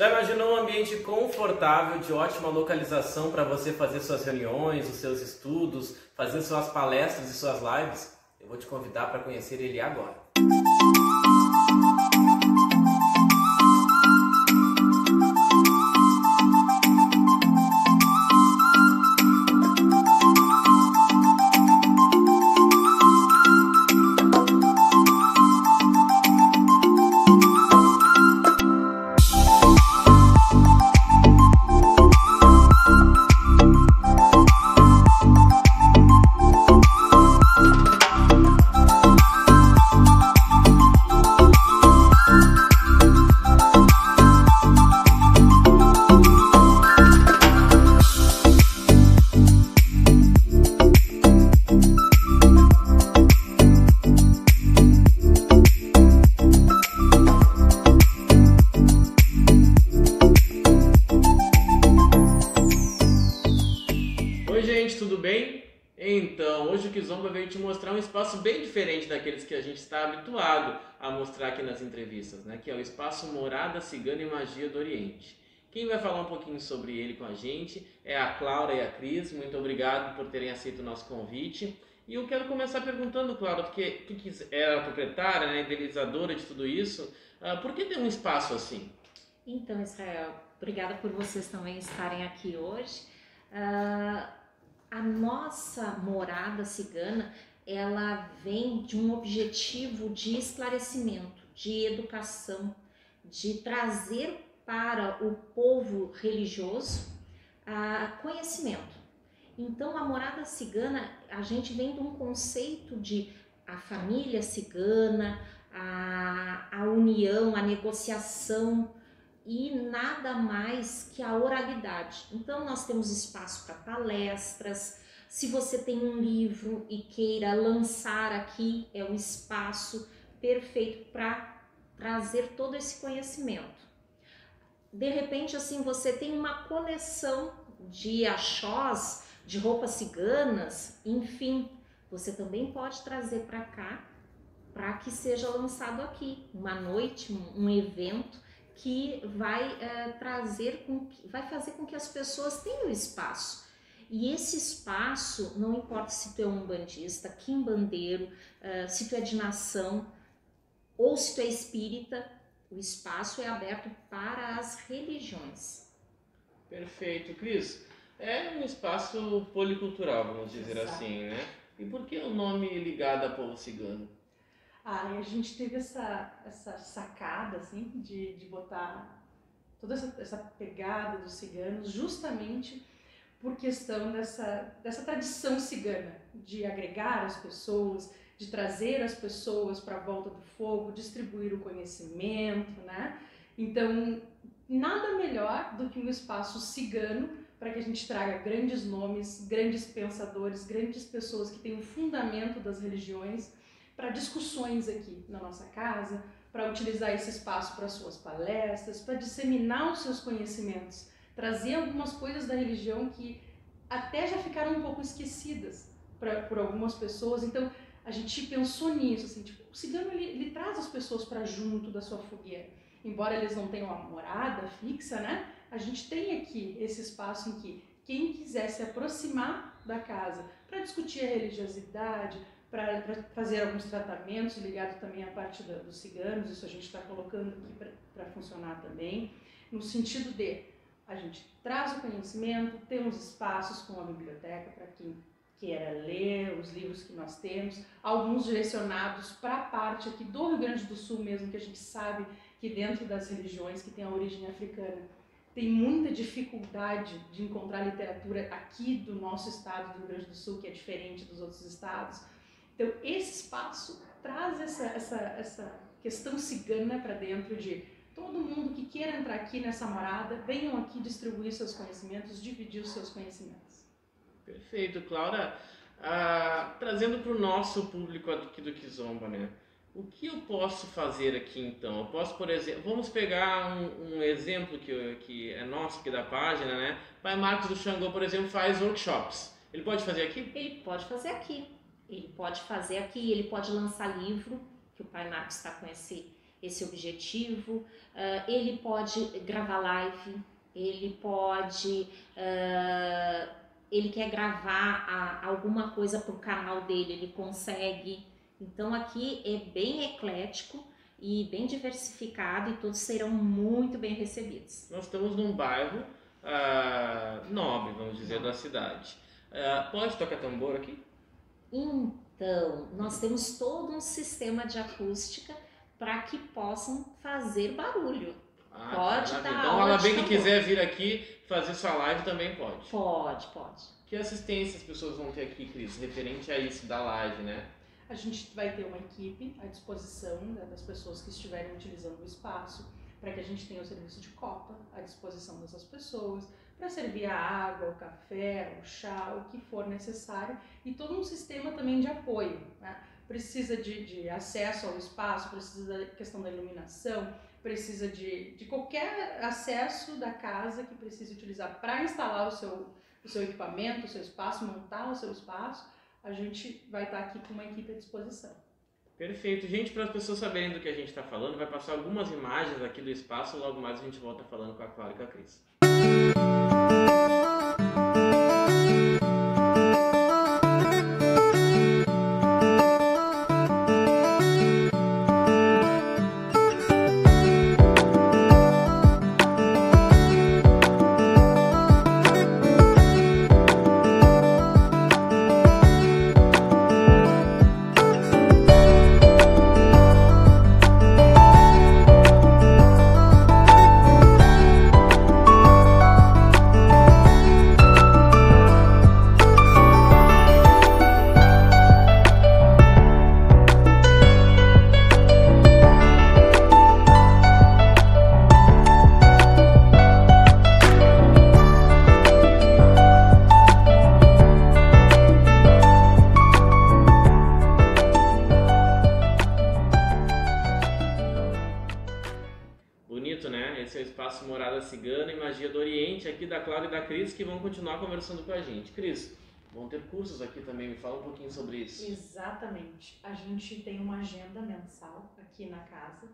Já imaginou um ambiente confortável, de ótima localização para você fazer suas reuniões, os seus estudos, fazer suas palestras e suas lives? Eu vou te convidar para conhecer ele agora. Então, hoje o Kizomba veio te mostrar um espaço bem diferente daqueles que a gente está habituado a mostrar aqui nas entrevistas, né? que é o espaço Morada Cigana e Magia do Oriente. Quem vai falar um pouquinho sobre ele com a gente é a Clara e a Cris. Muito obrigado por terem aceito o nosso convite. E eu quero começar perguntando, Clara, porque tu que é a proprietária, né, idealizadora de tudo isso, uh, por que tem um espaço assim? Então, Israel, obrigada por vocês também estarem aqui hoje. Uh, a nossa morada cigana ela vem de um objetivo de esclarecimento, de educação, de trazer para o povo religioso a conhecimento. Então, a morada cigana, a gente vem de um conceito de a família cigana, a, a união, a negociação, e nada mais que a oralidade. Então, nós temos espaço para palestras. Se você tem um livro e queira lançar aqui, é um espaço perfeito para trazer todo esse conhecimento. De repente, assim, você tem uma coleção de achós, de roupas ciganas, enfim, você também pode trazer para cá para que seja lançado aqui, uma noite, um evento que vai é, trazer, com, vai fazer com que as pessoas tenham espaço. E esse espaço, não importa se tu é um bandista, quimbandeiro, uh, se tu é de nação ou se tu é espírita, o espaço é aberto para as religiões. Perfeito, Cris. É um espaço policultural, vamos dizer Exato. assim, né? E por que o nome ligado a povo cigano? Ah, a gente teve essa, essa sacada, assim, de, de botar toda essa, essa pegada dos ciganos justamente por questão dessa, dessa tradição cigana, de agregar as pessoas, de trazer as pessoas para a volta do fogo, distribuir o conhecimento, né? Então, nada melhor do que um espaço cigano para que a gente traga grandes nomes, grandes pensadores, grandes pessoas que têm o fundamento das religiões para discussões aqui na nossa casa, para utilizar esse espaço para suas palestras, para disseminar os seus conhecimentos, trazer algumas coisas da religião que até já ficaram um pouco esquecidas pra, por algumas pessoas. Então a gente pensou nisso, assim, tipo, o cigano ele, ele traz as pessoas para junto da sua fogueira. Embora eles não tenham uma morada fixa, né? A gente tem aqui esse espaço em que quem quiser se aproximar da casa para discutir a religiosidade, para fazer alguns tratamentos ligados também à parte da, dos ciganos, isso a gente está colocando aqui para funcionar também, no sentido de a gente traz o conhecimento, temos espaços com a biblioteca para quem queira ler os livros que nós temos, alguns direcionados para a parte aqui do Rio Grande do Sul mesmo, que a gente sabe que dentro das religiões que têm a origem africana, tem muita dificuldade de encontrar literatura aqui do nosso estado do Rio Grande do Sul, que é diferente dos outros estados, então, esse espaço traz essa, essa, essa questão cigana para dentro de todo mundo que queira entrar aqui nessa morada, venham aqui distribuir seus conhecimentos, dividir os seus conhecimentos. Perfeito, Clara. Ah, trazendo para o nosso público aqui do Kizomba, né? O que eu posso fazer aqui então? Eu posso, por exemplo, vamos pegar um, um exemplo que, que é nosso aqui da página, né? Pai Marcos do Xangô, por exemplo, faz workshops. Ele pode fazer aqui? Ele pode fazer aqui. Ele pode fazer aqui, ele pode lançar livro, que o Pai Marcos está com esse, esse objetivo. Uh, ele pode gravar live, ele pode. Uh, ele quer gravar a, alguma coisa para o canal dele, ele consegue. Então aqui é bem eclético e bem diversificado e todos serão muito bem recebidos. Nós estamos num bairro uh, nobre, vamos dizer, da cidade. Uh, pode tocar tambor aqui? Então, nós temos todo um sistema de acústica para que possam fazer barulho. Ah, pode dar Então, ela bem que quiser vir aqui fazer sua live também pode. Pode, pode. Que assistência as pessoas vão ter aqui, Cris, referente a isso da live, né? A gente vai ter uma equipe à disposição né, das pessoas que estiverem utilizando o espaço para que a gente tenha o serviço de copa à disposição dessas pessoas, para servir a água, o café, o chá, o que for necessário e todo um sistema também de apoio. Né? Precisa de, de acesso ao espaço, precisa da questão da iluminação, precisa de, de qualquer acesso da casa que precise utilizar para instalar o seu, o seu equipamento, o seu espaço, montar o seu espaço a gente vai estar aqui com uma equipe à disposição. Perfeito. Gente, para as pessoas saberem do que a gente está falando, vai passar algumas imagens aqui do espaço, logo mais a gente volta falando com a Clara e com a Cris. Conversando com a gente. Cris, vão ter cursos aqui também, me fala um pouquinho sobre isso. Exatamente. A gente tem uma agenda mensal aqui na casa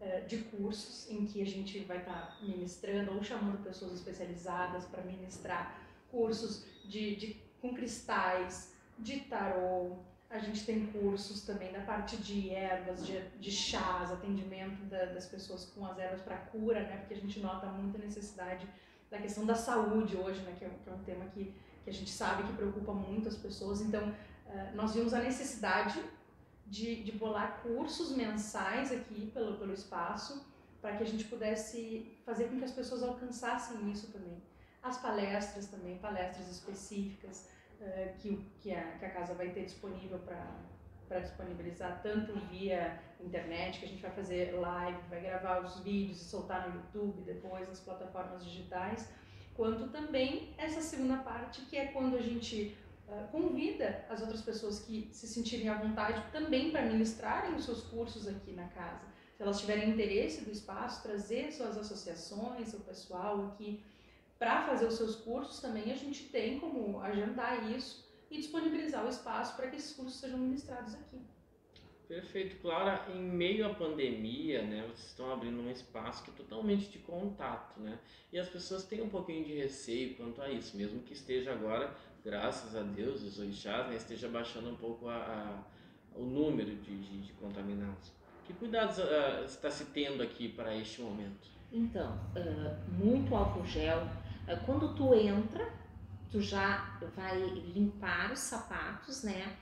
eh, de cursos em que a gente vai estar ministrando ou chamando pessoas especializadas para ministrar cursos de, de, com cristais, de tarô. A gente tem cursos também da parte de ervas, de, de chás, atendimento da, das pessoas com as ervas para cura, né? Porque a gente nota muita necessidade da questão da saúde hoje, né, que é, que é um tema que, que a gente sabe que preocupa muito as pessoas. Então, uh, nós vimos a necessidade de, de bolar cursos mensais aqui pelo, pelo espaço para que a gente pudesse fazer com que as pessoas alcançassem isso também. As palestras também, palestras específicas uh, que, que, a, que a casa vai ter disponível para disponibilizar tanto via internet, que a gente vai fazer live, vai gravar os vídeos e soltar no YouTube depois, nas plataformas digitais, quanto também essa segunda parte, que é quando a gente uh, convida as outras pessoas que se sentirem à vontade também para ministrarem os seus cursos aqui na casa. Se elas tiverem interesse do espaço, trazer suas associações, seu pessoal aqui para fazer os seus cursos também, a gente tem como agendar isso e disponibilizar o espaço para que esses cursos sejam ministrados aqui. Perfeito, Clara. Em meio à pandemia, né, vocês estão abrindo um espaço que é totalmente de contato, né? E as pessoas têm um pouquinho de receio quanto a isso, mesmo que esteja agora, graças a Deus, os orixás, né, esteja baixando um pouco a, a o número de, de, de, contaminados. Que cuidados uh, está se tendo aqui para este momento? Então, uh, muito álcool gel. Uh, quando tu entra, tu já vai limpar os sapatos, né?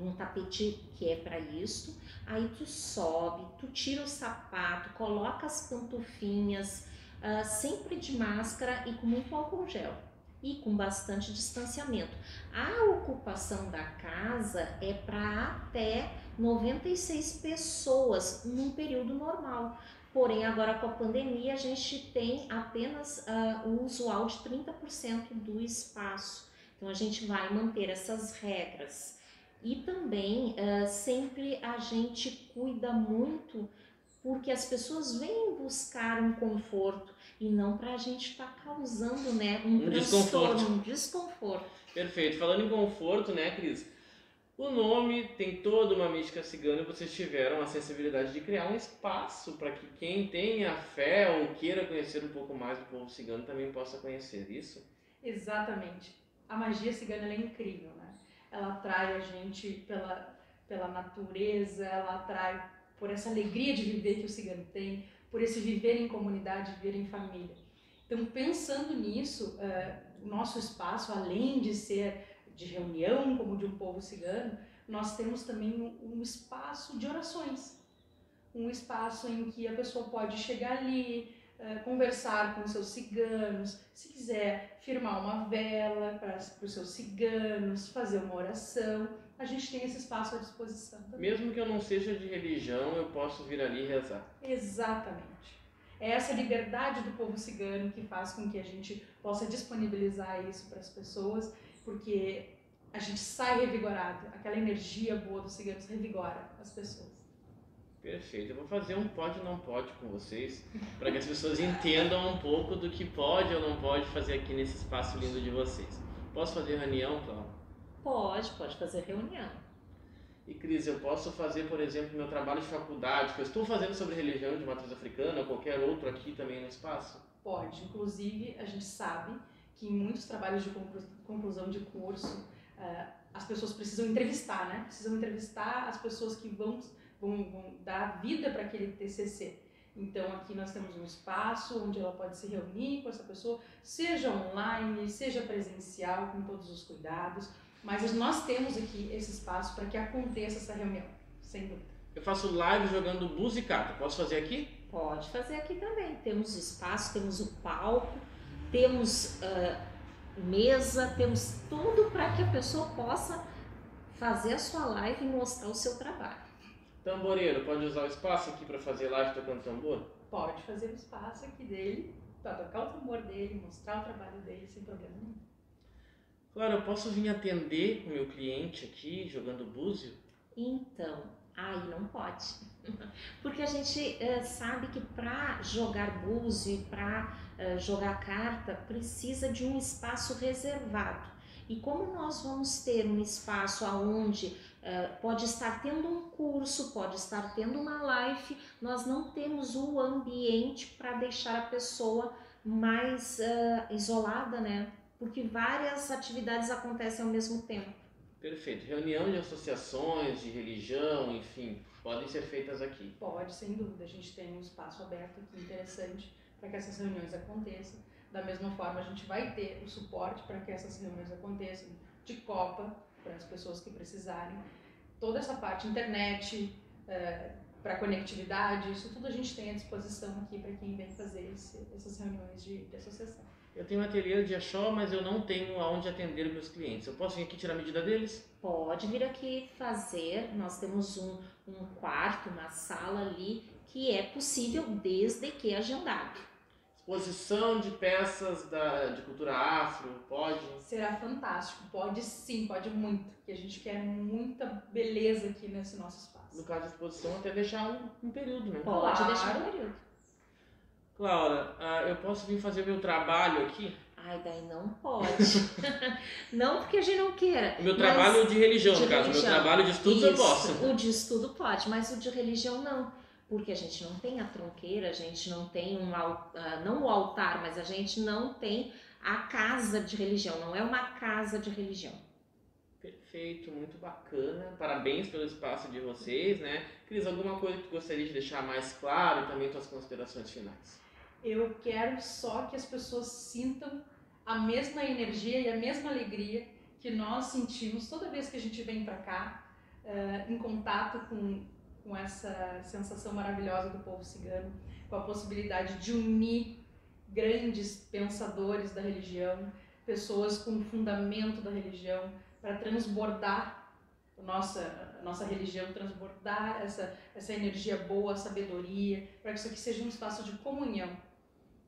Num tapete que é para isso. Aí tu sobe, tu tira o sapato, coloca as pantufinhas, uh, sempre de máscara e com muito álcool gel e com bastante distanciamento. A ocupação da casa é para até 96 pessoas num período normal. Porém, agora com a pandemia, a gente tem apenas uh, o usual de 30% do espaço. Então, a gente vai manter essas regras. E também, uh, sempre a gente cuida muito porque as pessoas vêm buscar um conforto e não para a gente estar tá causando né, um, um desconforto. um desconforto. Perfeito. Falando em conforto, né, Cris? O nome tem toda uma mística cigana e vocês tiveram a sensibilidade de criar um espaço para que quem tenha fé ou queira conhecer um pouco mais do povo cigano também possa conhecer isso? Exatamente. A magia cigana é incrível, né? Ela atrai a gente pela, pela natureza, ela atrai por essa alegria de viver que o cigano tem, por esse viver em comunidade, viver em família. Então, pensando nisso, uh, nosso espaço, além de ser de reunião, como de um povo cigano, nós temos também um, um espaço de orações. Um espaço em que a pessoa pode chegar ali, conversar com os seus ciganos, se quiser firmar uma vela para os seus ciganos, fazer uma oração. A gente tem esse espaço à disposição. Também. Mesmo que eu não seja de religião, eu posso vir ali rezar. Exatamente. É essa liberdade do povo cigano que faz com que a gente possa disponibilizar isso para as pessoas porque a gente sai revigorado, aquela energia boa dos ciganos revigora as pessoas. Perfeito. Eu vou fazer um pode ou não pode com vocês, para que as pessoas entendam um pouco do que pode ou não pode fazer aqui nesse espaço lindo de vocês. Posso fazer reunião, Cláudia? Pode, pode fazer reunião. E Cris, eu posso fazer, por exemplo, meu trabalho de faculdade, que eu estou fazendo sobre religião de matriz africana, ou qualquer outro aqui também no espaço? Pode. Inclusive, a gente sabe que em muitos trabalhos de conclusão de curso, uh, as pessoas precisam entrevistar, né? Precisam entrevistar as pessoas que vão, vão, vão dar vida para aquele TCC. Então, aqui nós temos um espaço onde ela pode se reunir com essa pessoa, seja online, seja presencial, com todos os cuidados. Mas nós temos aqui esse espaço para que aconteça essa reunião, sem dúvida. Eu faço live jogando buzicato. Posso fazer aqui? Pode fazer aqui também. Temos espaço, temos o palco temos uh, mesa, temos tudo para que a pessoa possa fazer a sua live e mostrar o seu trabalho. Tamboreiro, pode usar o espaço aqui para fazer live tocando tambor? Pode fazer o espaço aqui dele, para tocar o tambor dele, mostrar o trabalho dele sem problema nenhum. Claro, eu posso vir atender o meu cliente aqui jogando búzio? Então, aí não pode. Porque a gente uh, sabe que para jogar búzio e para uh, jogar carta precisa de um espaço reservado. E como nós vamos ter um espaço aonde uh, pode estar tendo um curso, pode estar tendo uma live, nós não temos o ambiente para deixar a pessoa mais isolada, né? Porque várias atividades acontecem ao mesmo tempo. Perfeito. Reunião de associações, de religião, enfim, podem ser feitas aqui. Pode, sem dúvida. A gente tem um espaço aberto aqui interessante para que essas reuniões aconteçam. Da mesma forma, a gente vai ter o suporte para que essas reuniões aconteçam de Copa para as pessoas que precisarem. Toda essa parte, internet, é, para conectividade, isso tudo a gente tem à disposição aqui para quem vem fazer esse, essas reuniões de, de associação. Eu tenho um ateliê de achó, mas eu não tenho aonde atender meus clientes. Eu posso vir aqui tirar a medida deles? Pode vir aqui fazer. Nós temos um, um quarto, uma sala ali que é possível desde que agendado. Exposição de peças da, de cultura afro, pode? Será fantástico, pode sim, pode muito, porque a gente quer muita beleza aqui nesse nosso espaço. No caso da exposição, até deixar um, um período, né? Pode claro. deixar um período. Clara, uh, eu posso vir fazer meu trabalho aqui? Ai, daí não pode. não porque a gente não queira. O meu trabalho de religião, de no caso. Religião. meu trabalho de estudos Isso, eu posso. O de estudo pode, mas o de religião não. Porque a gente não tem a tronqueira, a gente não tem um uh, não o altar, mas a gente não tem a casa de religião. Não é uma casa de religião. Perfeito, muito bacana. Parabéns pelo espaço de vocês, né? Cris, alguma coisa que tu gostaria de deixar mais claro e também tuas considerações finais? Eu quero só que as pessoas sintam a mesma energia e a mesma alegria que nós sentimos toda vez que a gente vem para cá, uh, em contato com, com essa sensação maravilhosa do povo cigano, com a possibilidade de unir grandes pensadores da religião, pessoas com o fundamento da religião, para transbordar a nossa, a nossa religião, transbordar essa, essa energia boa, sabedoria, para que isso aqui seja um espaço de comunhão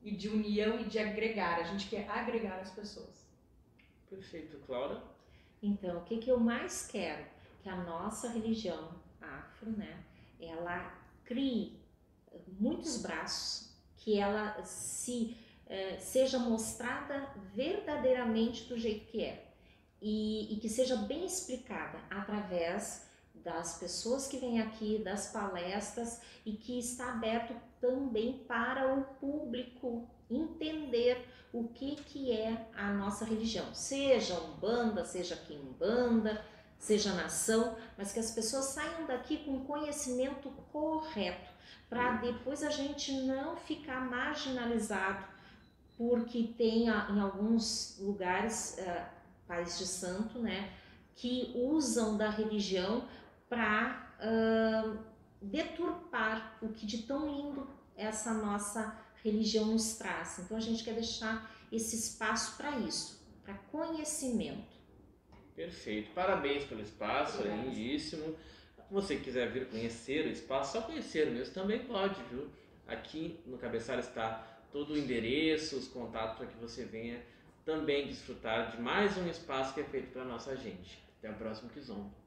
e de união e de agregar. A gente quer agregar as pessoas. Perfeito, Clara. Então, o que, que eu mais quero? Que a nossa religião afro, né, ela crie muitos braços, que ela se eh, seja mostrada verdadeiramente do jeito que é. e, e que seja bem explicada através das pessoas que vêm aqui, das palestras e que está aberto também para o público entender o que, que é a nossa religião, seja Umbanda, seja Quimbanda, seja nação, mas que as pessoas saiam daqui com conhecimento correto, para depois a gente não ficar marginalizado, porque tem em alguns lugares, uh, pais de santo, né, que usam da religião para uh, deturpar o que de tão lindo essa nossa religião nos traz. Então a gente quer deixar esse espaço para isso, para conhecimento. Perfeito, parabéns pelo espaço, é lindíssimo. Se você quiser vir conhecer o espaço, só conhecer mesmo também pode, viu? Aqui no cabeçalho está todo o endereço, os contatos para que você venha também desfrutar de mais um espaço que é feito para nossa gente. Até o próximo Kizomba.